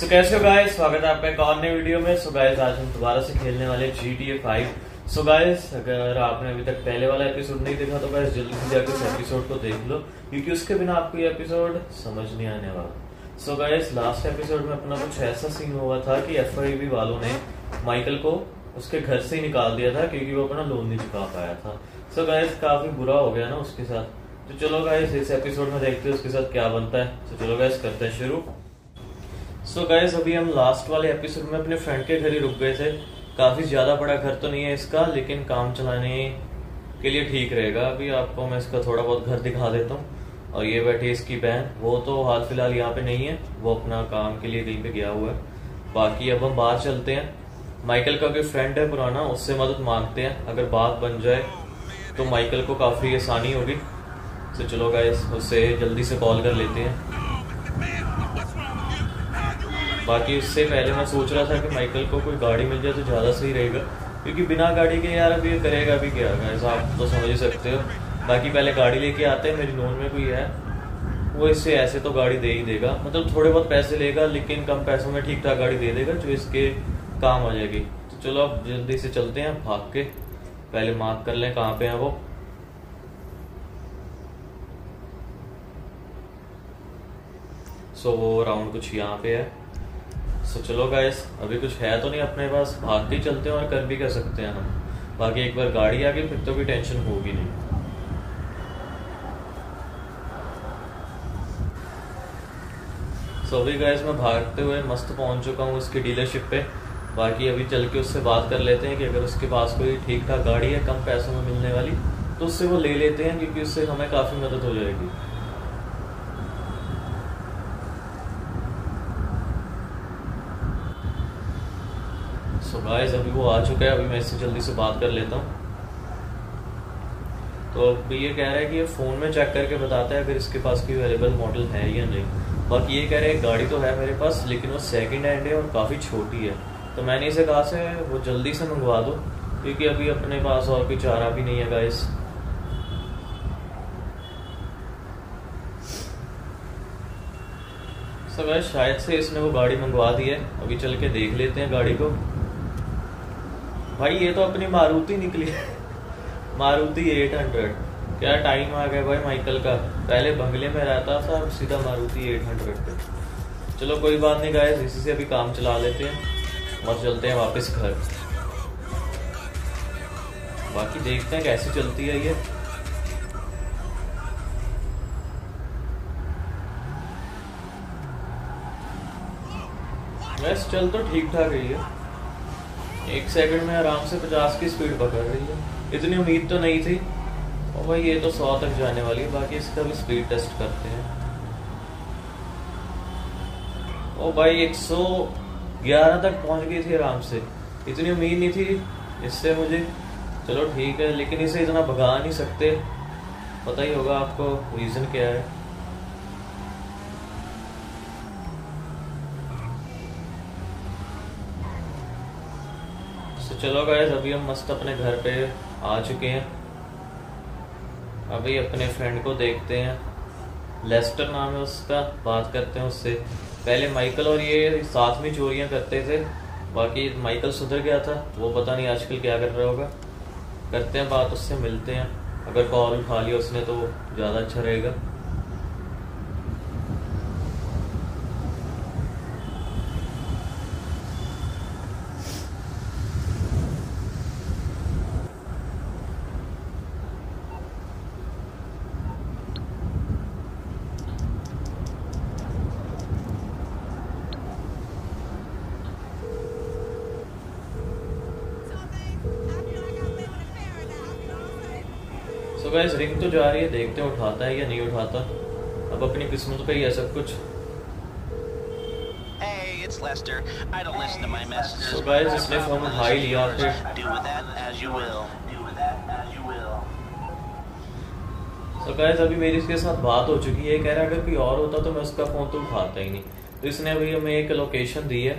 सो कैसे हो गाइस स्वागत है आपका एक और नए वीडियो में। सो गाइस आज हम दोबारा से खेलने वाले G T A five so guys अगर आपने अभी तक पहले वाला एपिसोड नहीं देखा तो गाइस जल्दी से जाकर उस एपिसोड को देख लो, क्योंकि उसके बिना आपको ये एपिसोड समझ नहीं आने वाला। सो गाइस लास्ट एपिसोड में अपना कुछ ऐसा सीन हुआ था कि एफ़ वालों ने माइकल को उसके घर से ही निकाल दिया था, क्योंकि वो अपना लोन नहीं चुका पाया था। सो गाइस काफ़ी बुरा हो गया ना उसके साथ। तो चलो गाइस इस एपिसोड में देखते हैं उसके साथ क्या बनता है। तो चलो गाइस करते हैं शुरू। सो so गाइस अभी हम लास्ट वाले एपिसोड में अपने फ्रेंड के घर ही रुक गए थे। काफ़ी ज़्यादा बड़ा घर तो नहीं है इसका, लेकिन काम चलाने के लिए ठीक रहेगा। अभी आपको मैं इसका थोड़ा बहुत घर दिखा देता हूँ। और ये बैठी इसकी बहन। वो तो हाल फ़िलहाल यहाँ पे नहीं है। वो अपना काम के लिए कहीं पे गया हुआ है। बाकी अब हम बाहर चलते हैं। माइकल का कोई फ्रेंड है पुराना, उससे मदद मांगते हैं। अगर बात बन जाए तो माइकल को काफ़ी आसानी होगी। तो चलो गाइस उससे जल्दी से कॉल कर लेते हैं। बाकी उससे पहले मैं सोच रहा था कि माइकल को कोई गाड़ी मिल जाए तो ज़्यादा सही रहेगा। क्योंकि बिना गाड़ी के यार अभी करेगा अभी क्या? ऐसा आप तो समझ ही सकते हो। बाकी पहले गाड़ी लेके आते हैं मेरी लोन में कोई है। वो इससे ऐसे तो गाड़ी दे ही देगा। मतलब थोड़े बहुत पैसे लेगा, लेकिन कम पैसों में ठीक ठाक गाड़ी दे देगा, जो इसके काम आ जाएगी। तो चलो अब जल्दी से चलते हैं, भाग के। पहले मार्क कर लें कहाँ पे हैं वो। सो वो राउंड कुछ यहाँ पे है। सो चलो गाइस अभी कुछ है तो नहीं अपने पास? भाग के चलते हैं और कर भी कर सकते हैं हम। बाकी एक बार गाड़ी आ गई फिर तो भी टेंशन होगी नहीं। सो अभी गाइस मैं भागते हुए मस्त पहुँच चुका हूँ उसकी डीलरशिप पे। बाकी अभी चल के उससे बात कर लेते हैं कि अगर उसके पास कोई ठीक ठाक गाड़ी है, कम पैसों में मिलने वाली तो उससे वो ले लेते हैं, क्योंकि उससे हमें काफ़ी मदद हो जाएगी। गाइस अभी वो आ चुका है, अभी मैं इससे जल्दी से बात कर लेता हूँ। तो अभी ये कह रहा है कि ये फ़ोन में चेक करके बताता है अगर इसके पास कोई अवेलेबल मॉडल है या नहीं। बाकी ये कह रहे है, गाड़ी तो है मेरे पास, लेकिन वो सेकंड हैंड है और काफ़ी छोटी है। तो मैंने इसे कहा से, वो जल्दी से मंगवा दो, क्योंकि अभी अपने पास और कोई चारा भी नहीं है गाइस सो गाइस शायद से इसने वो गाड़ी मंगवा दी है। अभी चल के देख लेते हैं गाड़ी को। भाई, ये तो अपनी मारुति निकली। मारुति 800 क्या टाइम आ गया भाई माइकल का? पहले बंगले में रहता था, अब सीधा मारुति 800 पे। चलो, कोई बात नहीं गाइस इसी से अभी काम चला लेते हैं। और चलते हैं वापस घर। बाकी देखते हैं कैसे चलती है ये। वैसे चल तो ठीक ठाक रही है एक सेकंड में आराम से पचास की स्पीड पकड़ रही है। इतनी उम्मीद तो नहीं थी। और भाई ये तो सौ तक जाने वाली है, बाकी इसका भी स्पीड टेस्ट करते हैं। ओ भाई एक सौ ग्यारह तक पहुँच गई थी आराम से। इतनी उम्मीद नहीं थी इससे मुझे। चलो ठीक है, लेकिन इसे इतना भगा नहीं सकते। पता ही होगा आपको रीज़न क्या है। चलो गाइस अभी हम मस्त अपने घर पे आ चुके हैं। अभी अपने फ्रेंड को देखते हैं। लेस्टर नाम है उसका, बात करते हैं उससे। पहले माइकल और ये साथ में चोरियाँ करते थे। बाकी माइकल सुधर गया था वो पता नहीं आजकल क्या कर रहा होगा। करते हैं बात, उससे मिलते हैं। अगर कॉल उठा लिया उसने तो ज़्यादा अच्छा रहेगा। तो गाइस रिंग तो जा रही है देखते हैं उठाता है या नहीं उठाता अब अपनी किस्मत पे ही है सब कुछ it's Lester. I don't listen to my messages. So guys, इसने फ़ोन उठा ही लिया फिर Do with that as you will. Do with that as you will. तो गाइस अभी मेरी इसके साथ बात हो चुकी है कह रहा है अगर कोई और होता तो मैं उसका फ़ोन तो उठाता ही नहीं तो इसने अभी हमें एक लोकेशन दी है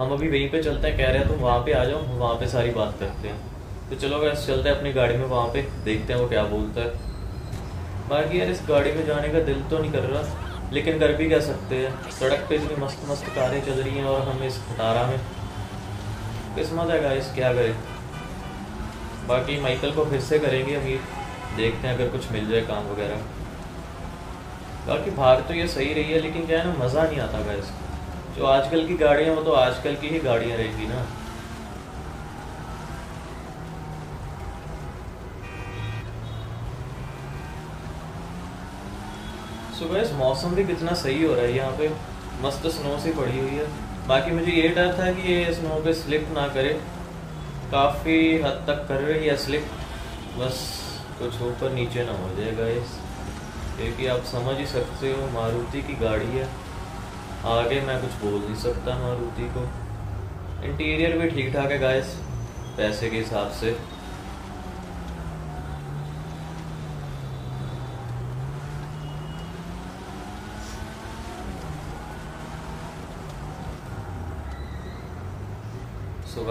हम अभी वहीं पे चलते हैं कह रहे हैं तुम वहाँ पे आ जाओ वहाँ पे सारी बात करते हैं तो चलो गैस चलते हैं अपनी गाड़ी में वहाँ पे, देखते हैं वो क्या बोलता है। बाकी यार इस गाड़ी में जाने का दिल तो नहीं कर रहा, लेकिन कर भी कह सकते हैं। सड़क पे इतनी मस्त मस्त कारें चल रही हैं और हम इस खटारा में। किस्मत है गाइस क्या करें। बाकी माइकल को फिर से करेंगे अमीर, देखते हैं अगर कुछ मिल जाए काम वगैरह। बाकी बाहर तो ये सही रही है, लेकिन क्या है ना, मज़ा नहीं आता गाइस जो आजकल की गाड़ियाँ वो तो आजकल की ही गाड़ियाँ रहेंगी ना। सुबह इस मौसम भी कितना सही हो रहा है? यहाँ पे मस्त स्नो से पड़ी हुई है। बाकी मुझे ये डर था कि ये स्नो पे स्लिप ना करे। काफ़ी हद तक कर रही है स्लिप बस कुछ ऊपर नीचे ना हो जाएगा इस क्योंकि आप समझ ही सकते हो, मारुति की गाड़ी है। आगे मैं कुछ बोल नहीं सकता मारुति को। इंटीरियर भी ठीक ठाक है गाइस पैसे के हिसाब से।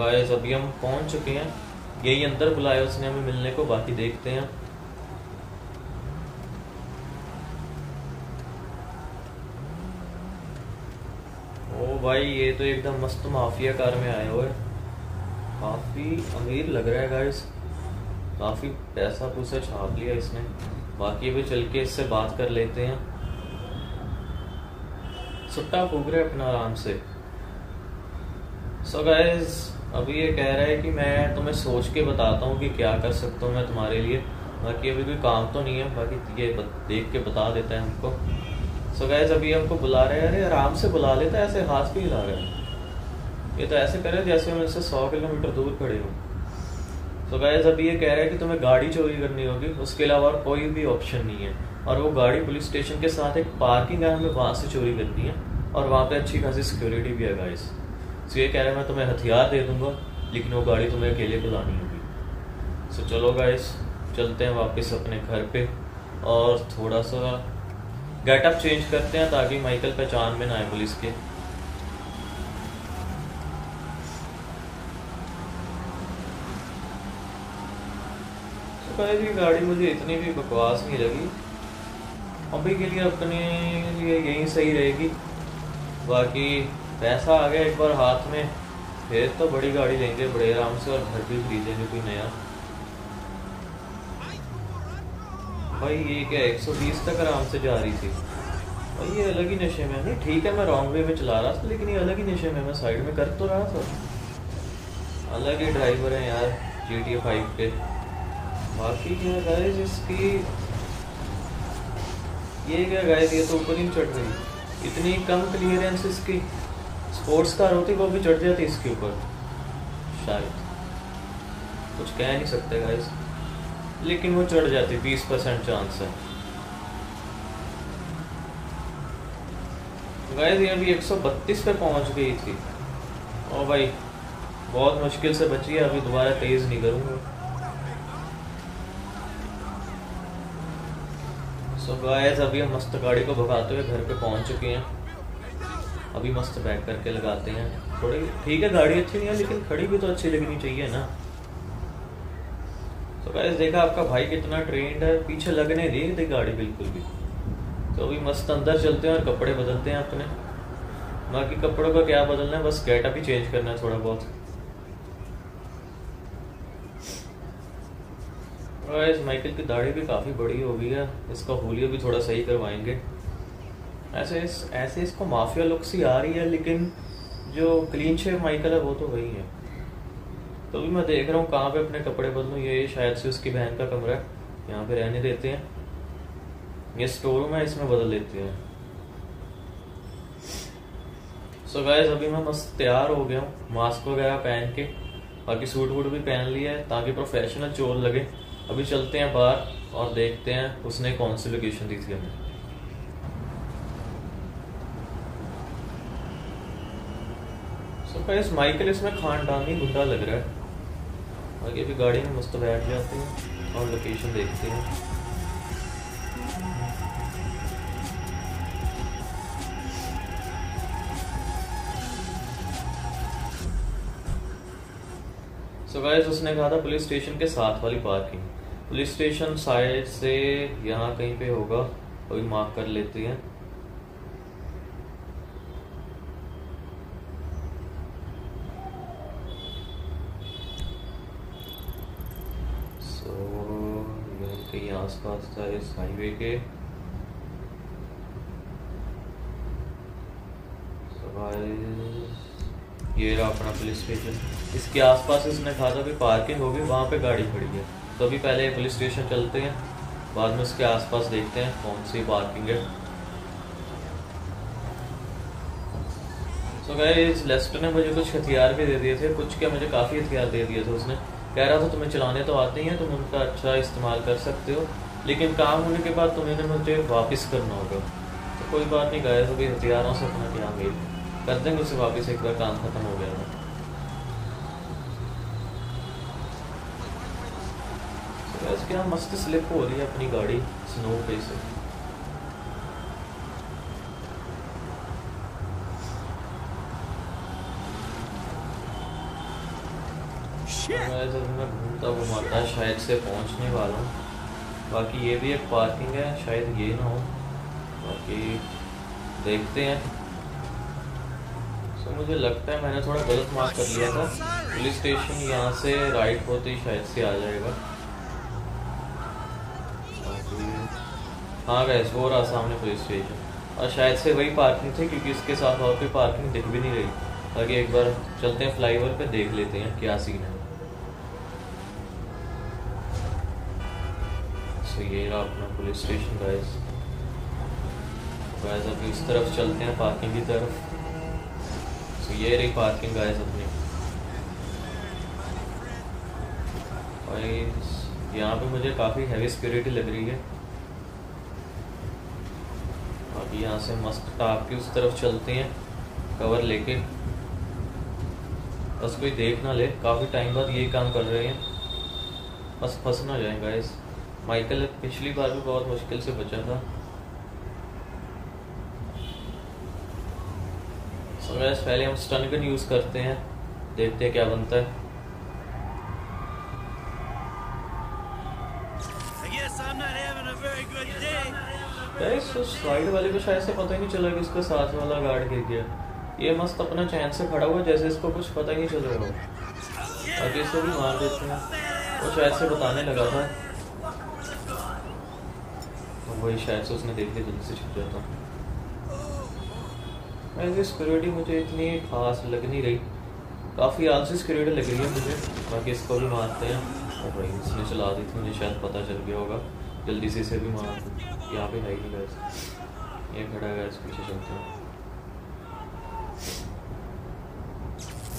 गाइस अभी हम पहुँच चुके हैं, यही अंदर बुलाया उसने, हमें मिलने को, बाकी देखते हैं। ओ भाई, ये तो एकदम मस्त माफिया कार में आए हुए काफ़ी अमीर लग रहा है गाइस काफ़ी पैसा पूसा छाप लिया इसने। बाकी अभी चल के इससे बात कर लेते हैं। सुट्टा फूक रहे अपना आराम से। सो so गाइस अभी ये कह रहा है कि मैं तुम्हें सोच के बताता हूँ कि क्या कर सकता हूँ मैं तुम्हारे लिए। बाकी अभी कोई काम तो नहीं है, बाकी ये देख के बता देता है हमको। सो गाइस अभी हमको बुला रहे हैं, अरे आराम से बुला लेता है, ऐसे हाथ भी हिला रहे हैं। ये तो ऐसे करे जैसे हम इससे सौ किलोमीटर दूर खड़े हो। सो गाइस अभी ये कह रहा है कि तुम्हें गाड़ी चोरी करनी होगी, उसके अलावा कोई भी ऑप्शन नहीं है। और वो गाड़ी पुलिस स्टेशन के साथ एक पार्किंग है, हमें वहाँ से चोरी करनी है। और वहाँ पे अच्छी खासी सिक्योरिटी भी है गाइस सो ये कह रहे हैं, मैं तुम्हें हथियार दे दूँगा, लेकिन वो गाड़ी तुम्हें अकेले को लानी होगी. सो चलो गाइस चलते हैं वापस अपने घर पे और थोड़ा सा गेटअप चेंज करते हैं ताकि माइकल पहचान में ना आए पुलिस के। तो गाड़ी मुझे इतनी भी बकवास नहीं लगी। अभी के लिए अपने लिए यही सही रहेगी। बाकी पैसा आ गया एक बार हाथ में, फिर तो बड़ी गाड़ी लेंगे, बड़े आराम से, और घर भी खरीदेंगे कोई नया। भाई, ये क्या 120 तक आराम से जा रही थी? भाई, ये अलग ही नशे में नहीं, ठीक है, मैं रॉन्ग वे में चला रहा था, लेकिन ये अलग ही नशे में मैं साइड में कर तो रहा था। अलग ही ड्राइवर है यार जी टी फाइव के। बाकी क्या गाइस इसकी ये क्या गाइस ये तो ऊपर ही चढ़ रही। इतनी कम क्लियरेंस इसकी। स्पोर्ट्स कार होती वो भी चढ़ जाती इसके ऊपर। शायद। कुछ कह नहीं सकते गाइस लेकिन वो चढ़ जाती बीस परसेंट चांस है। गाइस ये अभी 132 पे पहुँच गई थी। ओ भाई, बहुत मुश्किल से बची है, अभी दोबारा तेज नहीं करूँगा। सो गाइस अभी हम मस्त गाड़ी को भगाते हुए घर पे पहुँच चुके हैं। अभी मस्त बैक करके लगाते हैं। थोड़ी ठीक है, गाड़ी अच्छी नहीं है, लेकिन खड़ी भी तो अच्छी लगनी चाहिए ना। तो वैसे देखा आपका भाई कितना ट्रेंड है, पीछे लगने दी थी गाड़ी बिल्कुल भी। तो अभी मस्त अंदर चलते हैं और कपड़े बदलते हैं अपने। बाकी कपड़ों का क्या बदलना है, बस गेटअप ही चेंज करना है थोड़ा बहुत। माइकल की दाढ़ी भी काफ़ी बड़ी हो गई है, इसका होलियो भी थोड़ा सही करवाएँगे। ऐसे इस, ऐसे इसको माफिया लुक सी आ रही है, लेकिन जो क्लीन शेव माइकल है, वो तो वही है। तो अभी मैं देख रहा हूँ कहाँ पे अपने कपड़े बदलूँ, ये शायद से उसकी बहन का कमरा है, यहाँ पे रहने देते हैं। ये स्टोर रूम है इसमें बदल लेते हैं। सो so गाइस अभी मैं मस्त तैयार हो गया हूँ मास्क वगैरह पहन के, बाकी सूट वूट भी पहन लिया है, ताकि प्रोफेशनल चोर लगे। अभी चलते हैं बाहर और देखते हैं उसने कौन सी लोकेशन दी थी हमें। तो इस माइकल, इसमें खानदानी गुंडा लग रहा है। आगे भी गाड़ी में मस्त बैठ जाते हैं और लोकेशन देखते हैं। सो so गाइस उसने कहा था पुलिस स्टेशन के साथ वाली पार्किंग पुलिस स्टेशन साइड से यहाँ कहीं पे होगा, अभी मार्क कर लेते हैं। आसपास था इस हाईवे के। ये रहा अपना पुलिस स्टेशन इसके आसपास इसने कहा था कि पार्किंग होगी वहाँ पे गाड़ी खड़ी है। तो अभी पहले पुलिस स्टेशन चलते हैं, बाद में उसके आसपास देखते हैं कौन सी पार्किंग है। तो गाइस लेस्टर ने मुझे कुछ हथियार भी दे दिए थे, कुछ क्या मुझे काफ़ी हथियार दे दिए थे उसने। कह रहा था, तुम्हें चलाने तो आते ही हैं, तुम उनका अच्छा इस्तेमाल कर सकते हो। लेकिन काम होने के बाद तुम्हें मुझे वापस करना होगा तो कोई बात नहीं गाइस अभी हथियारों से अपना क्या मेल कर देंगे उसे वापस एक बार काम खत्म हो गया। था तो क्या मस्त स्लिप हो रही है अपनी गाड़ी स्नो पे से। मैं घूमता घुमाता शायद से पहुँचने वाला हूँ। बाकी ये भी एक पार्किंग है, शायद ये ना हो। बाकी देखते हैं। तो मुझे लगता है मैंने थोड़ा गलत मार्क कर लिया था। पुलिस स्टेशन यहाँ से राइट होते ही शायद से आ जाएगा। हाँ गैस वो रहा सामने पुलिस स्टेशन और शायद से वही पार्किंग थी, क्योंकि इसके साथ और कोई पार्किंग दिख भी नहीं रही। ताकि एक बार चलते हैं फ्लाईओवर पे देख लेते हैं क्या सीन है। ये रहा अपना पुलिस स्टेशन गाइस गाइस अभी इस तरफ़ चलते हैं पार्किंग की तरफ़. सो ये रही पार्किंग गाइस अपनी. गाइस यहाँ पे मुझे काफ़ी हैवी सिक्योरिटी लग रही है. अभी यहाँ से मस्त टाप की उस तरफ़ चलते हैं कवर लेके. बस कोई देख ना ले, काफ़ी टाइम बाद यही काम कर रहे हैं. बस फंस ना जाए गाइस माइकल पिछली बार भी बहुत मुश्किल से बचा था। Guys, पहले हम स्टन गन यूज़ करते हैं। देखते हैं क्या बनता है। साइड वाले को शायद से पता ही नहीं चला कि उसका साथ वाला गार्ड गिर गया। ये मस्त अपना चैन से खड़ा हुआ जैसे इसको कुछ पता ही नहीं चल रहा हो आगे इसे भी मार देते हैं। वो शायद से बताने लगा था। वही शायद से उसने देख लिया जल्दी से छुप जाता ऐसे सिक्योरिटी मुझे इतनी खास लग नहीं रही। काफ़ी आलसी सिक्योरिटी लग रही है मुझे। बाकी इसको भी मारते हैं। और भाई, इसने चला दी थी, मुझे शायद पता चल गया होगा। जल्दी से इसे भी मार यहाँ पे है ही गैस ये खड़ा गैस पीछे चलते हैं।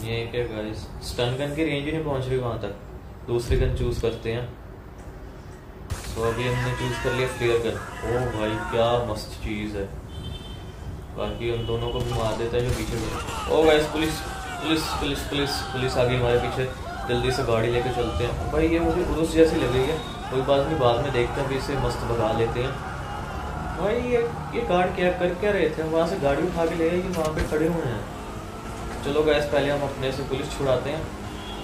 ये क्या गाइस स्टन गन की रेंज ही नहीं पहुँच रही वहाँ तक। दूसरी गन चूज़ करते हैं। तो अभी हमने चूज़ कर लिया फ्लेयर गन ओ भाई, क्या मस्त चीज़ है। बाकी उन दोनों को भी मार देता है जो पीछे ओ guys police police police police police आ गई हमारे पीछे। जल्दी से गाड़ी लेके चलते हैं। भाई, ये मुझे उरुस जैसी लग रही है। कोई बात नहीं, बाद में देखते हैं, अभी इसे मस्त भगा लेते हैं। भाई, ये ये गार्ड क्या कर क्या रहे थे? वहाँ से गाड़ी उठा के ले आए, ये वहाँ पे खड़े हुए हैं। चलो गैस पहले हम अपने से पुलिस छुड़ाते हैं।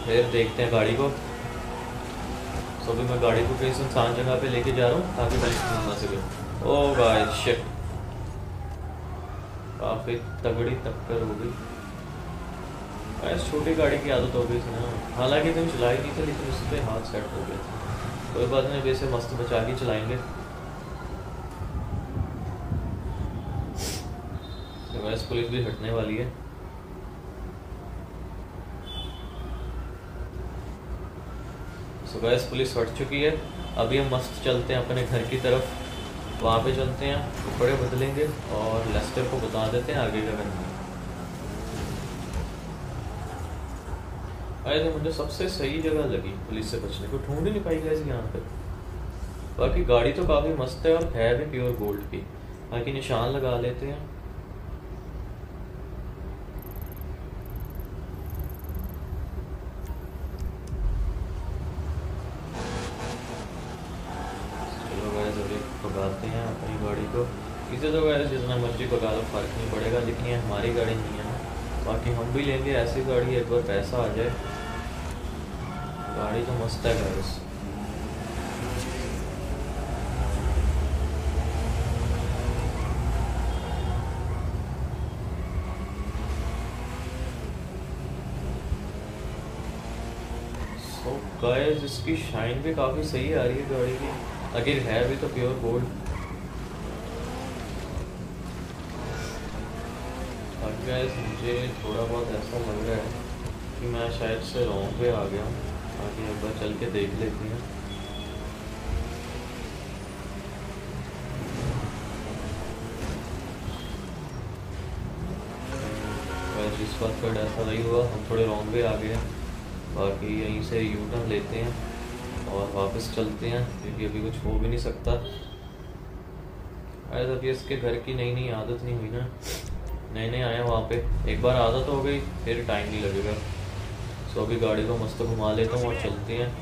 फिर देखते हैं गाड़ी को। तो अभी मैं गाड़ी को कहीं सुनसान जगह पे लेके जा रहा हूँ ताकि ढूंढ ना सके ओ गाइस शिट काफ़ी तगड़ी टक्कर हो गई। गैस छोटी गाड़ी की आदत हो गई थी ना। हालाँकि तुम चलाई नहीं थी लेकिन उस पर हाथ सेट हो गया। था कोई बात नहीं वैसे मस्त बचा के चलाएँगे। पुलिस भी हटने वाली है। सो गैस पुलिस हट चुकी है। अभी हम मस्त चलते हैं अपने घर की तरफ़। वहाँ पे चलते हैं। कपड़े बदलेंगे और लेस्टर को बता देते हैं आगे का करना अरे मुझे सबसे सही जगह लगी पुलिस से बचने को। ढूंढ ही नहीं पाई गैस यहाँ पे। बाकी गाड़ी तो काफ़ी मस्त है और है भी प्योर गोल्ड की। बाकी निशान लगा लेते हैं चलो गैस भगाते हैं अपनी गाड़ी को। इसे तो गैस जितना मर्ज़ी भगा लो, फ़र्क नहीं पड़ेगा लेकिन ये हमारी गाड़ी नहीं है। बाकी हम भी लेंगे, ऐसी गाड़ी एक बार पैसा आ जाए। गाड़ी तो मस्त है गैस गाइस इसकी शाइन भी काफ़ी सही आ रही है गाड़ी की। अगर है भी तो प्योर गोल्ड guys, मुझे थोड़ा बहुत ऐसा लग रहा है कि मैं शायद से रॉन्ग पे आ गया आगे एक बार चल के देख लेते हैं। इस बार का ऐसा नहीं हुआ। हम थोड़े रॉन्ग पे आ गए बाकी यहीं से यू टर्न लेते हैं। और वापस चलते हैं, क्योंकि अभी कुछ हो भी नहीं सकता। अरे अभी इसके घर की नई नई आदत नहीं हुई ना। नए नए आए वहाँ पे। एक बार आदत हो गई, फिर टाइम नहीं लगेगा। सो अभी गाड़ी को मस्त घुमा लेता हूँ और चलते हैं।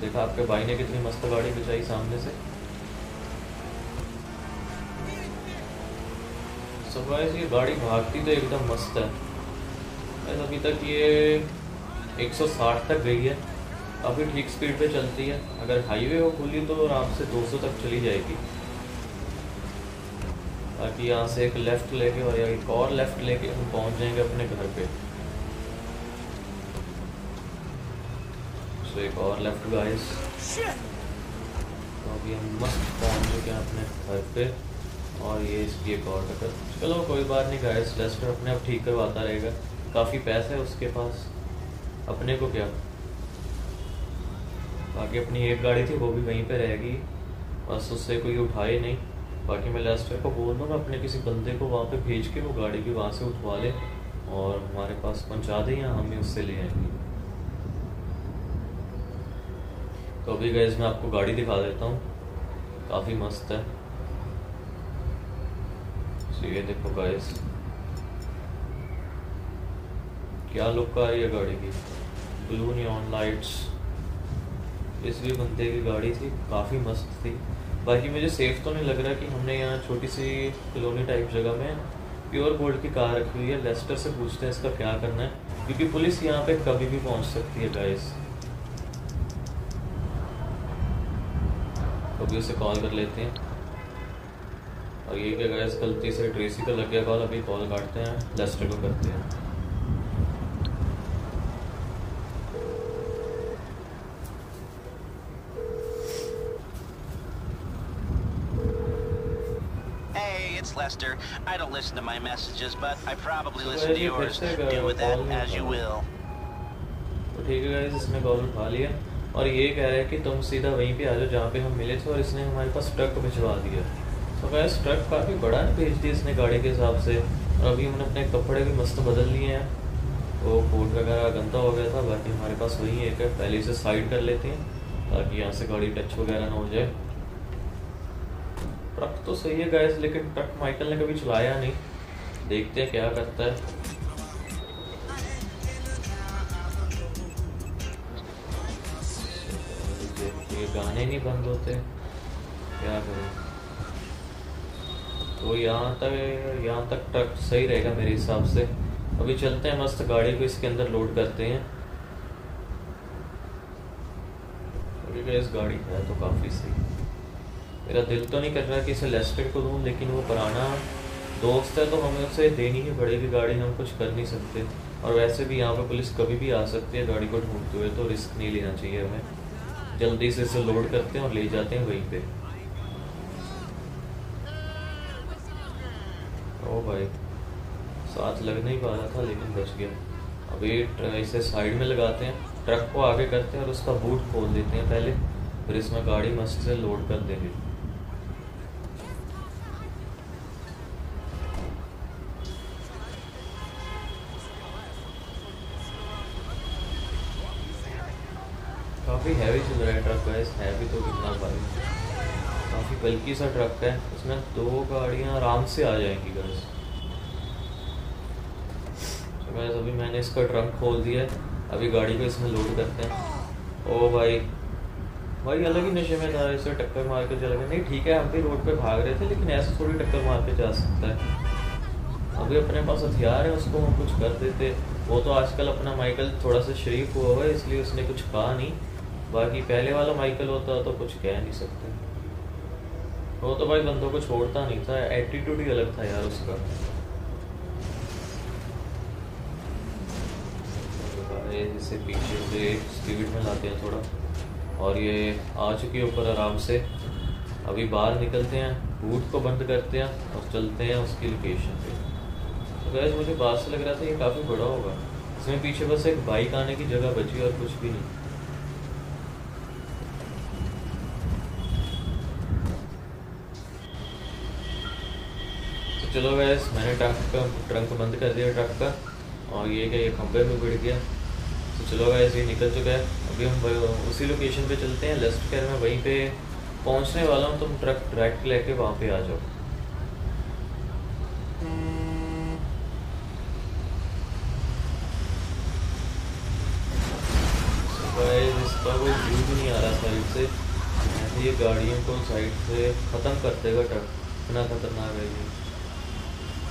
देखा आपके भाई ने कितनी मस्त गाड़ी बिछाई सामने से। सो ये गाड़ी भागती तो एकदम मस्त है। Guys, अभी तक ये 160 तक गई है। काफ़ी ठीक स्पीड पे चलती है। अगर हाईवे हो खुली तो आराम से 200 तक चली जाएगी। ताकि यहाँ से एक लेफ़्ट लेके और या एक और लेफ़्ट लेके हम पहुँच जाएँगे अपने घर पे। सो एक और लेफ़्ट गाइस तो अभी हम मस्त पहुँच चुके हैं अपने घर पे। और ये इसकी एक और टक्कर चलो कोई बात नहीं गाइस लेस्टर अपने आप ठीक करवाता रहेगा। काफ़ी पैसा है उसके पास। अपने को क्या? बाकी अपनी एक गाड़ी थी, वो भी वहीं पे रहेगी। बस उससे कोई उठाए नहीं। बाकी मैं लेस्टर को बोल दूँगा अपने किसी बंदे को वहाँ पे भेज के वो गाड़ी भी वहाँ से उठवा ले और हमारे पास पहुँचा दे या हम उससे ले आएँगे। तो अभी गैस मैं आपको गाड़ी दिखा देता हूँ। काफ़ी मस्त है। ये देखो गाइस क्या लुक आ रही है गाड़ी की? ब्लू नियॉन लाइट्स इस भी बंदे की गाड़ी थी, काफ़ी मस्त थी। बाकी मुझे सेफ़ तो नहीं लग रहा कि हमने यहाँ छोटी सी कॉलोनी टाइप जगह में प्योर गोल्ड की कार रखी हुई है। लेस्टर से पूछते हैं इसका क्या करना है, क्योंकि पुलिस यहाँ पे कभी भी पहुँच सकती है गाइस कभी उसे कॉल कर लेते हैं। और ये क्या गाइस गलती से ट्रेसी का लग गया कॉल अभी कॉल काटते हैं लेस्टर को करते हैं Hey, it's Lester. I don't listen to my messages, but I probably listen to yours. uh, Do with that as you will. तो ठीक है गाइस इसने कॉल उठा लिया। और ये कह रहा है कि तुम सीधा वहीं पे आ जाओ जहाँ पे हम मिले थे और इसने हमारे पास ट्रक भिजवा दिया। तो गाइस ट्रक काफ़ी बड़ा है भेज दिया इसने गाड़ी के हिसाब से। और अभी हमने अपने कपड़े भी मस्त बदल लिए हैं। वो कोट वगैरह गंदा हो गया था बाकी हमारे पास वही एक है। पहले इसे साइड कर लेते हैं ताकि यहाँ से गाड़ी टच वगैरह ना हो जाए। ट्रक तो सही है गैस लेकिन ट्रक माइकल ने कभी चलाया नहीं। देखते हैं क्या करता है। ये गाने नहीं बंद होते। क्या करूँ? तो यहाँ तक यहाँ तक ट्रक सही रहेगा मेरे हिसाब से। अभी चलते हैं, मस्त गाड़ी को इसके अंदर लोड करते हैं। इस गाड़ी है तो काफ़ी सही। मेरा दिल तो नहीं कर रहा कि इसे लेस्टर को दूँ, लेकिन वो पुराना दोस्त है तो हमें उसे देनी ही पड़ेगी गाड़ी हम कुछ कर नहीं सकते। और वैसे भी यहाँ पे पुलिस कभी भी आ सकती है गाड़ी को ढूंढते हुए तो रिस्क नहीं लेना चाहिए हमें। जल्दी से इसे लोड करते हैं और ले जाते हैं वहीं पे। ओ भाई, साथ लग नहीं पा रहा था, लेकिन बच गया। अभी इसे साइड में लगाते हैं, ट्रक को आगे करते हैं और उसका बूट खोल देते हैं पहले, फिर इसमें गाड़ी मस्त से लोड कर देंगे। काफ़ी हैवी चल रहा है ट्रक गाइस हैवी तो कितना भाई। काफ़ी बल्कि सा ट्रक है इसमें दो गाड़ियाँ आराम से आ जाएँगी गाइस तो गाइस अभी मैंने इसका ट्रंक खोल दिया है, अभी गाड़ी को इसमें लोड करते हैं। ओ भाई भाई अलग ही नशे में था इसे टक्कर मार के चला गया नहीं, ठीक है, हम भी रोड पे भाग रहे थे, लेकिन ऐसे थोड़ी टक्कर मार के जा सकता है। अभी अपने पास हथियार है, उसको हम कुछ कर देते। वो तो आजकल अपना माइकल थोड़ा सा शरीफ हुआ हुआ है, इसलिए उसने कुछ कहा नहीं। बाकी पहले वाला माइकल होता तो कुछ कह नहीं सकते। वो तो भाई बंदों को छोड़ता नहीं था एटीट्यूड ही अलग था यार उसका। इसे पीछे से स्पीड में लाते हैं थोड़ा। और ये आ चुकी है ऊपर आराम से। अभी बाहर निकलते हैं बूट को बंद करते हैं और चलते हैं उसकी लोकेशन पे। तो गैस मुझे बात से लग रहा था ये काफ़ी बड़ा होगा। इसमें पीछे बस एक बाइक आने की जगह बची और कुछ भी नहीं। चलो वैस मैंने ट्रक का ट्रंक बंद कर दिया ट्रक का, और ये क्या, ये खंबे में भिड़ गया। तो चलो गैस ये निकल चुका है। अभी हम उसी लोकेशन पे चलते हैं लेफ़्ट कैर में वहीं पे पहुँचने वाला हूँ तुम ट्रक डायरेक्ट लेके वहाँ पे आ जाओ। इसका कोई व्यू भी नहीं आ रहा साइड से। ये गाड़ियों को साइड से ख़त्म कर देगा ट्रक इतना खतरनाक है ये।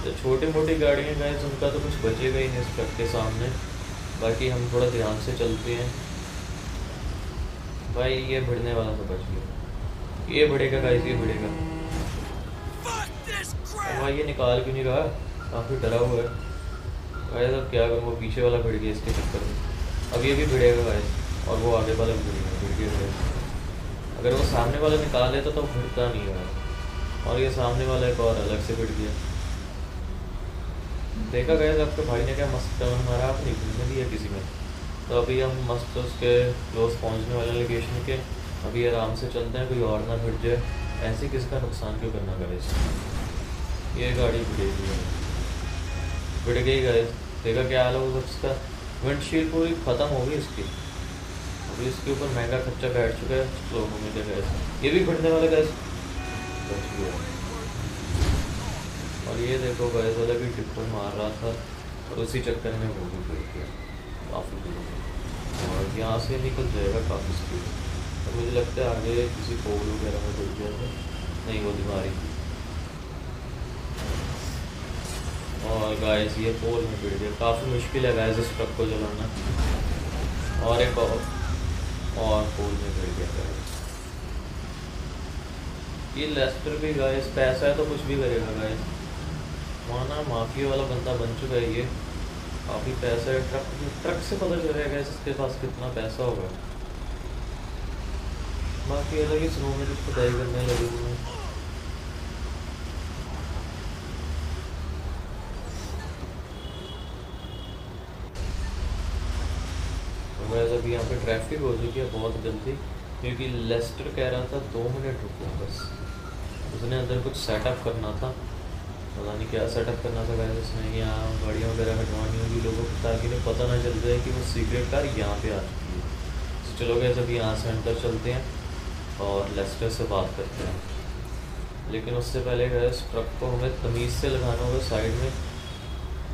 तो छोटी मोटी गाड़ियाँ गए उनका तो कुछ बचेगा ही नहीं इस ट्रक के सामने। बाकी हम थोड़ा ध्यान से चलते हैं। भाई, ये भिड़ने वाला तो बच गया। ये भिड़ेगा गाइस ये crap! भाई, ये निकाल क्यों नहीं रहा? काफ़ी डरा हुआ है। गाइस अब क्या करूँ? वो पीछे वाला भिड़ गया इसके चक्कर में। अब ये भी भिड़ेगा गाइस और वो आगे वाला भिड़ेगा, भिड़ गया गाइस अगर वो सामने वाला निकाल लेता तो भिड़ता नहीं है और ये सामने वाला एक और अलग से भिड़ गया। देखा गया आपके भाई ने क्या मस्त टर्न मारा आप नहीं घूमने दिया किसी में तो अभी हम मस्त उसके क्लोज पहुँचने वाले लोकेशन के, अभी आराम से चलते हैं, कोई और ना भिड़ जाए। ऐसे किसका नुकसान क्यों करना करे ये गाड़ी भिड़ेगी है। भिड़ गई गए देखा क्या हाल होगा उसका विंडशील्ड पूरी ख़त्म हो गई इसकी। अभी इसके ऊपर महँगा खर्चा बैठ चुका है स्लो होने के ये भी भिड़ने वाला गैस बच और ये देखो गैस वाला भी टिप्पो मार रहा था, और उसी चक्कर में वो भी गिर गया। काफ़ी दूर और यहाँ से निकल जाएगा काफ़ी स्पीड और मुझे लगता है आगे किसी पोल वगैरह में गिर गया था नहीं, वो बीमारी थी और गाइस ये पोल में गिर गया। काफ़ी मुश्किल है गाइस इस ट्रक को चलाना। और एक और और पोल में गिर गया गाइस ये लेस्टर भी गाइस पैसा है तो कुछ भी करेगा गाइस माना माफिया वाला बंदा बन चुका है ये। काफ़ी पैसा है, ट्रक ट्रक से पता गाइस इसके पास कितना पैसा होगा। बाकी अलग ही स्नो में कुछ खुदाई करने लगे हुए हैं। तो अभी यहाँ पे ट्रैफ़िक हो चुकी है, बहुत जल्दी क्योंकि लेस्टर कह रहा था, दो मिनट रुको बस। उसने अंदर कुछ सेटअप करना था। पता नहीं क्या सेटअप करना था वैसे उसने यहाँ गाड़ियाँ वगैरह हटवानी होगी लोगों को, ताकि उन्हें पता ना चल जाए कि वो सीक्रेट कार यहाँ पे आ चुकी है। तो चलो गए अभी यहाँ से अंदर चलते हैं और लेस्टर से बात करते हैं। लेकिन उससे पहले गए ट्रक को हमें तमीज़ से लगाना होगा साइड में,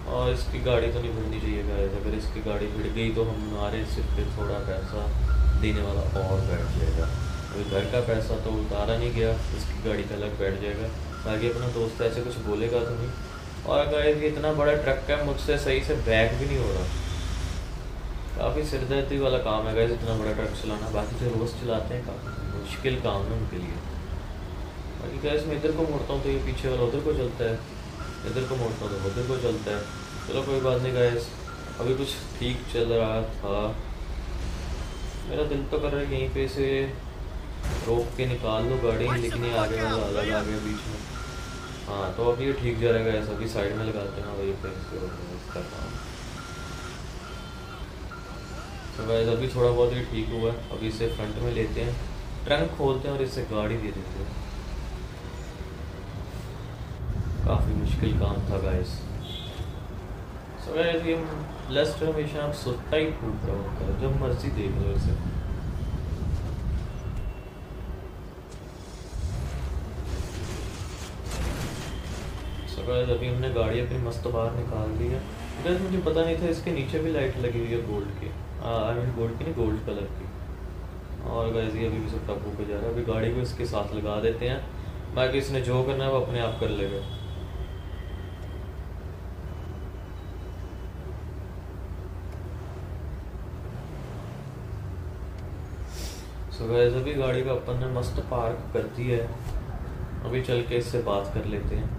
और इसकी गाड़ी तो नहीं भिड़नी चाहिए गाइस अगर इसकी गाड़ी भिड़ गई तो हमारे सिर पे थोड़ा पैसा देने वाला और बैठ जाएगा। अभी घर का पैसा तो उतारा नहीं गया, इसकी गाड़ी का अलग बैठ जाएगा। ताकि अपना दोस्त ऐसे कुछ बोलेगा तो नहीं। और अगर ये इतना बड़ा ट्रक है, मुझसे सही से बैक भी नहीं हो रहा। काफ़ी सिरदर्दी वाला काम है गाइस इतना बड़ा ट्रक चलाना। बाकी जो रोज़ चलाते हैं, काफ़ी मुश्किल काम है उनके लिए। बाकी गैस मैं इधर को मोड़ता हूँ तो ये पीछे वाला उधर को चलता है। इधर को मोड़ता हूँ तो उधर को चलता है। चलो कोई बात नहीं गैस अभी कुछ ठीक चल रहा था। मेरा दिल तो कर रहा है यहीं पे से रोक के निकाल लो गाड़ी, लेकिन ये आगे वाला अलग आ गया बीच में। हाँ तो अभी ये ठीक जा रहा है गैस अभी साइड में लगाते हैं वही पे इसको इसका काम तो गैस अभी थोड़ा बहुत ही ठीक हुआ है। अभी इसे फ्रंट में लेते हैं। ट्रंक खोलते हैं और इससे गाड़ी दे देते हैं। काफ़ी मुश्किल काम था गाइस सो गाइस ये लेस्ट हमेशा आप सुट्टा ही फूट रहा होता है जब मर्ज़ी देख लो इसे। गाइस अभी हमने गाड़ी अपनी मस्त बाहर निकाल दी है। गाइस मुझे पता नहीं था इसके नीचे भी लाइट लगी हुई है गोल्ड की। आई मीन गोल्ड की नहीं गोल्ड कलर की। और गाइस ये अभी भी सब टप्पू पे जा रहा है। अभी गाड़ी को इसके साथ लगा देते हैं। बाकी इसने जो करना है, वो अपने आप कर लेगा। सो गाइस अभी गाड़ी का अपन ने मस्त पार्क कर दी है। अभी चल के इससे बात कर लेते हैं।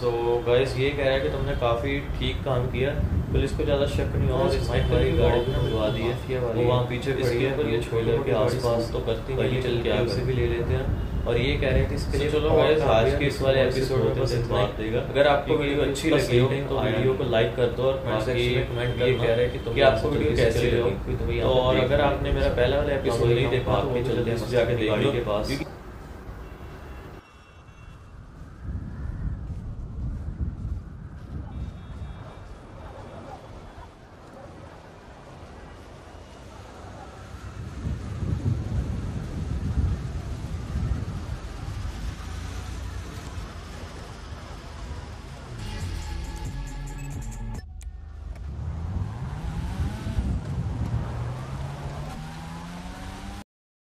सो गाइस ये कह रहा है कि तुमने काफ़ी ठीक काम किया। पुलिस को ज़्यादा शक नहीं और इसमें हमारी गाड़ी भी भिजवा दी है। वो वहाँ पीछे खड़ी है ये छोले के आसपास तो करती नहीं चल के उसे भी ले लेते हैं। और ये कह रहे थे इसके लिए चलो गाइस आज के इस वाले एपिसोड में बस इतना ही। देगा। अगर आपको वीडियो अच्छी लगी हो तो वीडियो को लाइक कर दो और कमेंट सेक्शन में कमेंट कर कह रहे कि कि आपको वीडियो कैसी लगी? तो और अगर आपने मेरा पहला वाला एपिसोड नहीं देखा तो चलते हैं जाके देखो के पास।